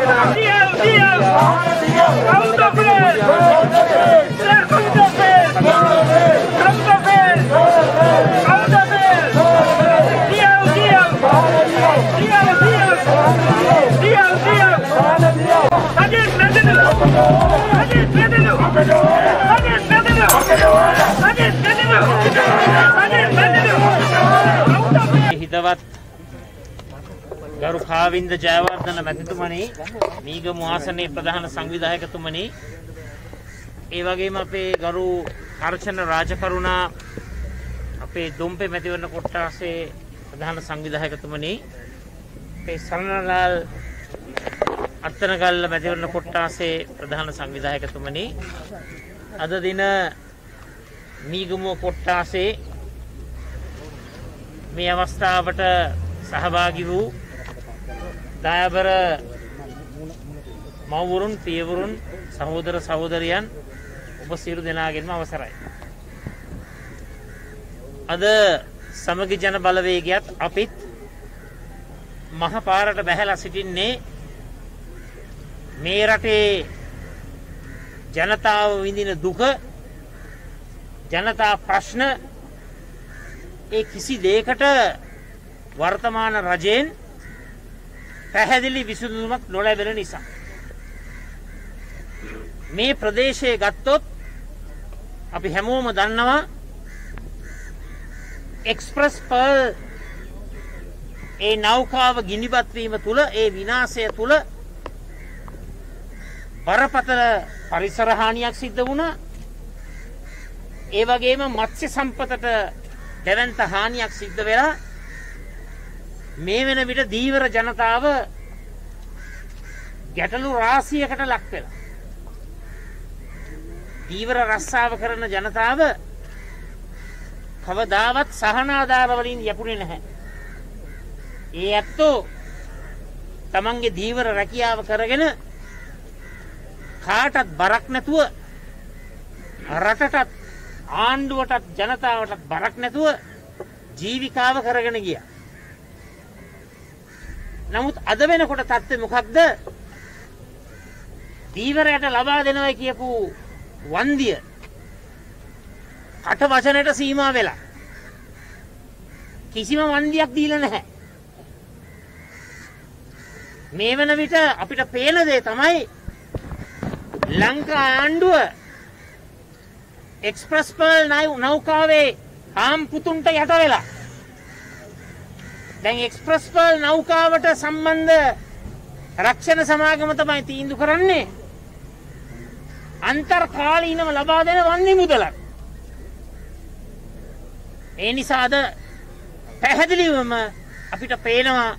Hadi, hadi, hadi. ගරු කාවින්ද ජයවර්ධන මැතිතුමනි මීගමු ආසනයේ ප්‍රධාන සංවිධායකතුමනි. ඒ වගේම අපේ ගරු අර්චන රාජකරුණා අපේ දුම්පේ මැතිවරණ කොට්ටාසේ ප්‍රධාන සංවිධායකතුමනි. අපේ සරණලාල් අත්තනගල්ල මැතිවරණ කොට්ටාසේ ප්‍රධාන සංවිධායකතුමනි. අද දින මීගමුව කොට්ටාසේ මේ අවස්ථාවට සහභාගි වූ දයාබර මව්වරුන් පියවරුන් සහෝදර සහෝදරියන් ඔබ සියලු දෙනාගෙන්ම අවසරයි. අද සමගි ජන බලවේගයත් අපිත් මහ පාරට බැහැලා සිටින්නේ මේ රටේ ජනතාව විඳින දුක ජනතා ප්‍රශ්න ඒ කිසි දේකට වර්තමාන රජයෙන් පැහැදිලි විසඳුමක් නොලැබෙන නිසා. මේ ප්‍රදේශය ගත්තොත් අපි හැමෝම දන්නවා එක්ස්ප්‍රස් පර්ල් ඒ නෞකාව ගිනිබත්වීම තුළ ඒ විනාසය තුළ බරපතල පරිසරහානියක් සිද්ධ වුණ ඒ වගේම මත්ස්‍ය සම්පතට දැවන්ත හානියක් සිද්ධ වෙලා මේ වෙන විට දීවර ජනතාව ගැටලු රාසියකට ලක් වෙලා. දීවර රස්සාව කරන ජනතාව කවදාවත් සහනාධාරවලින් යැපුණේ නැහැ. ඒ ඇත්තෝ තමන්ගේ දීවර රැකියාව කරගෙන කාටත් බරක් නැතුව රටටත් ආණ්ඩුවටත් ජනතාවටත් බරක් නැතුව ජීවිකාව කරගෙන ගිය. නමුත් අද වෙනකොට තත්ත්වය මොකක්ද දීවරයට ලබා දෙනවයි කියපු වන්දිය. කට වචනයට සීමා වෙලා. කිසිම වන්දියක් දීල නැහැ. මේ වන විට අපිට පේන දේ තමයි ලංකා ආණ්ඩුව එක්ස්ප්‍රස් පර්ල් නෞකාවේ ආම් පුතුන්ට යට වෙලා. දැන් එක්ස්ප්‍රස් පර්ල් නෞකාවට සම්බන්ධ රක්ෂණ සමාගම තමයි තීන්දු කරන්නේ. අන්තර්කාලීනව ලබා දෙන වන්නේ මුදලක්. ඒ නිසාද පැහැදිලිවම අපිට පේනවා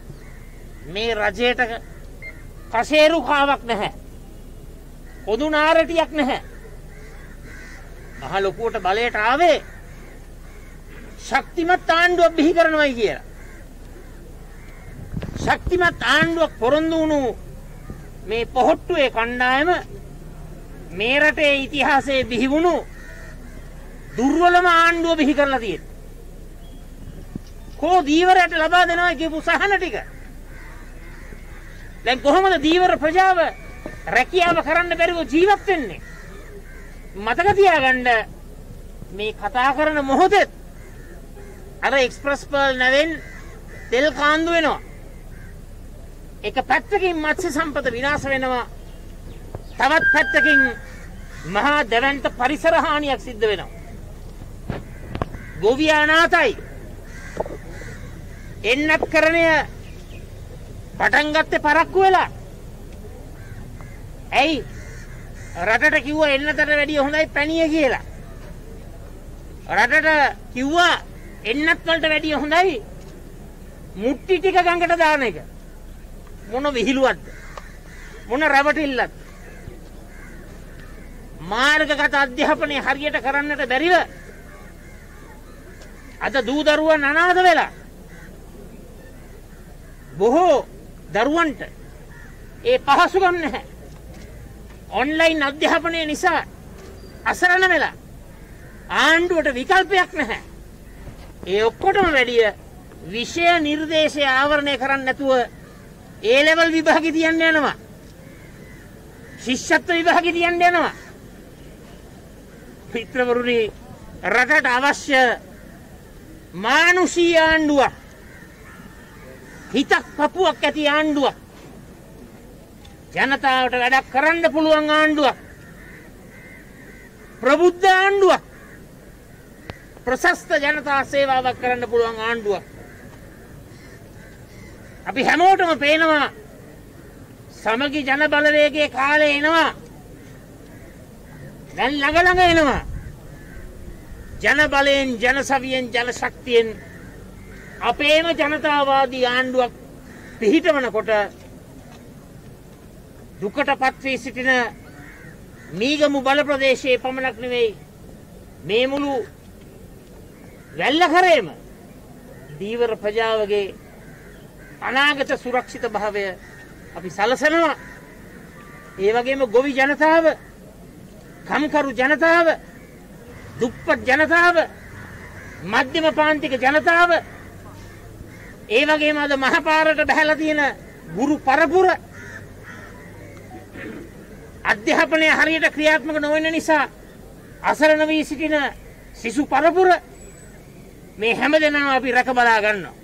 මේ රජයට කසේරුකාවක් නැහැ. පොදු නාරටියක් නැහැ. මහ ලොකුවට බලයට ආවේ ශක්තිමත් ආණ්ඩුවක් බිහි කරනවයි කියලා. ශක්තිමත් ආණ්ඩුවක් පොරොන්දු වුණු මේ පොහොට්ටුවේ කණ්ඩායම මේ රටේ ඉතිහාසයේ බිහි වුණු දුර්වලම ආණ්ඩුව බිහි කරලා තියෙන. කෝ දීවරයට ලබා දෙනවා කියපු සහන ටික. දැන් කොහොමද දීවර ප්‍රජාව රැකියාව කරන්න බැරිව ජීවත් වෙන්නේ? මතක තියාගන්න මේ කතා කරන මොහොතෙත් අර එක්ස්ප්‍රස් පර්ල් නැවෙන් තෙල් කාන්දු වෙනවා. එක පැත්තකින් මත්ස්‍ය සම්පත විනාශ වෙනවා. තවත් පැත්තකින් මහා දැවැන්ත පරිසර හානියක් සිද්ධ වෙනවා. ගොවියා අනාතයි. එන්නත් කරණය පටන් ගත්තේ පරක්කු වෙලා. ඇයි රටට කිව්වා එන්නතට වැඩිය හොඳයි පැණිය කියලා. රටට කිව්වා එන්නත් වලට වැඩිය හොඳයි මුට්ටි ටික ගඟට දාන එක. මොන විහිළුවක්ද? මොන රැවටිල්ලක්ද? මාර්ගගත අධ්‍යාපනය හරියට කරන්නට බැරිව අද දූ දරුවන් අනාථ වෙලා බොහෝ දරුවන්ට ඒ පහසුකම් නැහැ. ඔන්ලයින් අධ්‍යාපනය නිසා අසරණ වෙලා ආණ්ඩුවට විකල්පයක් නැහැ. ඒ ඔක්කොටම වැඩිය විෂය නිර්දේශය ආවරණය කරන්න නැතුව ඒ ලෙවල් විභාගෙ තියන්න යනවා. ශිෂ්‍යත්ව විභාගෙ තියන්න යනවා. මිත්‍රවරුනි රටට අවශ්‍ය මානුෂී ආණ්ඩුවක් හිතක් පපුවක් ඇති ආණ්ඩුවක් ජනතාවට වැඩක් කරන්න පුළුවන් ආණ්ඩුවක් ප්‍රබුද්ධ ආණ්ඩුවක් ප්‍රශස්ත ජනතා සේවාවක් කරන්න පුළුවන් ආණ්ඩුවක් අපි හැමෝටම පේනවා සමගි ජන බලවේගයේ කාලය එනවා. දැන් ළඟ ළඟ එනවා. ජන බලයෙන් ජන සවියෙන් ජන ශක්තියෙන් අපේම ජනතාවාදී ආණ්ඩුවක් පිහිටවනකොට දුකට පත්වී සිටින මීගමු බල ප්‍රදේශයේ පමණක් නෙවෙයි මේ මුළු වැල්ලකරේම දීවර ප්‍රජාවගේ අනාගත සුරක්ෂිත භාවය අපි සලසනවා ඒ වගේම ගොවි ජනතාව කම්කරු ජනතාව දුප්පත් ජනතාව මධ්‍යම පාන්තික ජනතාව ඒ වගේම අද මහපාරට බැහැලා තියෙන ගුරු පරපුර අධ්‍යාපනය හරියට ක්‍රියාත්මක නොවන නිසා අසරණ වී සිටින සිසු පරපුර මේ හැම දෙනාම අපි රැක බලා ගන්නවා.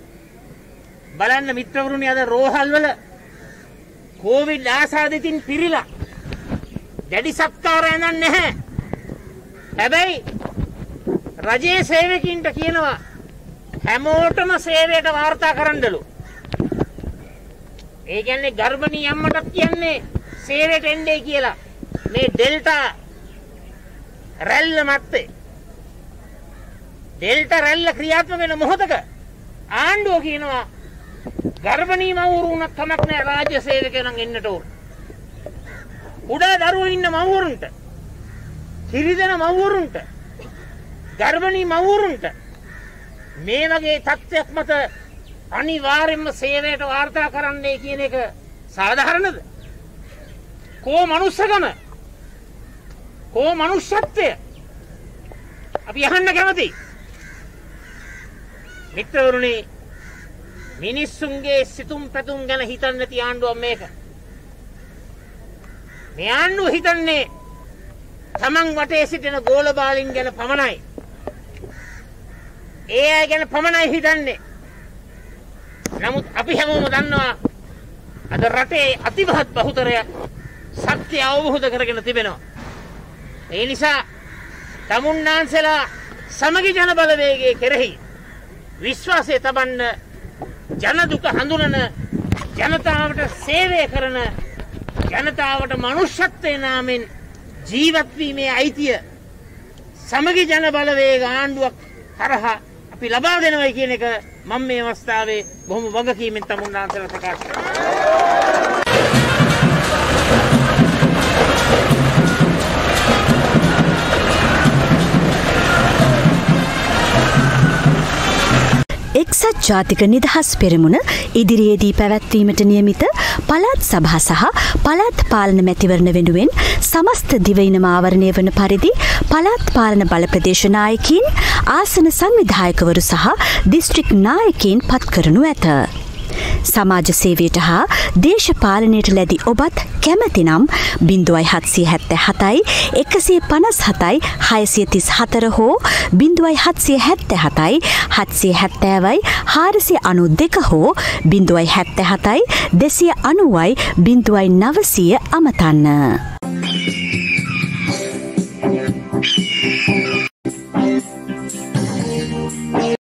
බලන්න මිත්‍රවරුනි අද රෝහල් වල කෝවිඩ් ආසාදිතින් පිරීලා දැඩි සත්කාර ඇඳන් නැහැ. හැබැයි රජයේ සේවකින්ට කියනවා හැමෝටම සේවයට වාර්තා කරන්නලු. ඒ කියන්නේ ගර්භණී අම්මටත් කියන්නේ සේවයට එන්නේ කියලා. මේ ඩෙල්ටා රැල්ල මැත්තේ ඩෙල්ටා රැල්ල ක්‍රියාත්මක වෙන මොහොතක ආණ්ඩුව කියනවා ගර්භණී මව්වරු උනත් කමක් නැහැ රාජ්‍ය සේවකයන් එන්නට ඕන. කුඩා දරුවෝ ඉන්න මව්වරුන්ට කිරිදෙන මව්වරුන්ට ගර්භණී මව්වරුන්ට මේ වගේ තත්ත්වයක් මත අනිවාර්යෙන්ම සේවයට වාර්තා කරන්නේ කියන එක සාධාරණද? කෝ මනුස්සකම? කෝ මනුෂ්‍යත්වය? අපි අහන්න කැමතියි. මිත්‍රවරුනි මිනිස්සුන්ගේ සිතුම් පැතුම් ගැන හිතන්න නැති ආණ්ඩුවක් මේක. මේ ආණ්ඩුව හිතන්නේ තමන් වටේ සිටින ගෝලබාලින් ගැන පමණයි. ඒ අය ගැන පමණයි හිතන්නේ. නමුත් අපි හැමෝම දන්නවා අද රටේ අතිමහත් බහුතරයක් සත්‍ය අවබෝධ කරගෙන තිබෙනවා. ඒ නිසා තමුන්නාන්සලා සමගි ජන බලවේගයේ කෙරෙහි විශ්වාසය තබන්න ජන දුක හඳුනන ජනතාවට සේවය කරන ජනතාවට මනුෂ්‍යත්වයේ නාමෙන් ජීවත් වීමේ අයිතිය සමගි ජන බලවේග ආණ්ඩුවක් හරහා අපි ලබා දෙනවයි කියන එක මම මේ අවස්ථාවේ බොහොම වගකීමෙන් තමුන්නාන්සලා ප්‍රකාශ කරනවා. එක්සත් ජාතික නිදහස් පෙරමුණ ඉදිරියේදී පැවැත්වීමට නියමිත පළාත් සභා සහ පළාත් පාලන මැතිවරණ වෙනුවෙන් සමස්ත දිවයින මාවරණය වන පරිදි පළාත් පාලන බලප්‍රදේශ නායකින් ආසන සංවිධායකවරු සහ දිස්ත්‍රික් නායකින් පත් කරනු ඇත. සමාජ සේවයට හා දේශපාලනයට ලැදි ඔබත් කැමතිනම් බිඳුවයි හත්සිය හැත්ත හතයි එකසිය පනස් හතයි හයසිය තිස් හතර හෝ බිඳුවයි හත්සිය හැත්ත හතයි හත්සිය හැත්තෑවයි හාරසිය අනු දෙක හෝ බිඳුවයි හැත්ත හතයි දෙසිය අනුවයි බිඳුවයි නවසිය අමතන්න.